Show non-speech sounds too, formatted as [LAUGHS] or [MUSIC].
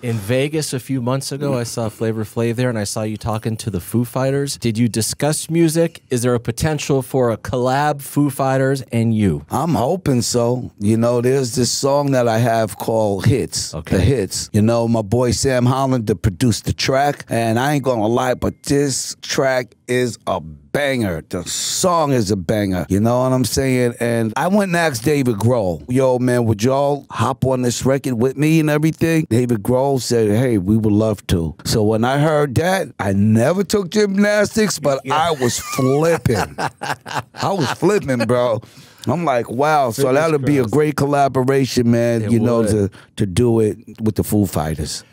In Vegas a few months ago, I saw Flavor Flav there, and I saw you talking to the Foo Fighters. Did you discuss music? Is there a potential for a collab, Foo Fighters and you? I'm hoping so. You know, there's this song that I have called Hits. Okay. The Hits. You know, my boy Sam Hollander produced the track, and I ain't gonna lie, but this track is a banger. The song is a banger. You know what I'm saying? And I went and asked David Grohl, yo, man, would y'all hop on this record with me and everything? David Grohl said, hey, we would love to. So when I heard that, I never took gymnastics, but [LAUGHS] I was flipping. I was flipping, bro. I'm like, wow. So that'll be a great collaboration, man. It you know, to to do it with the Foo Fighters.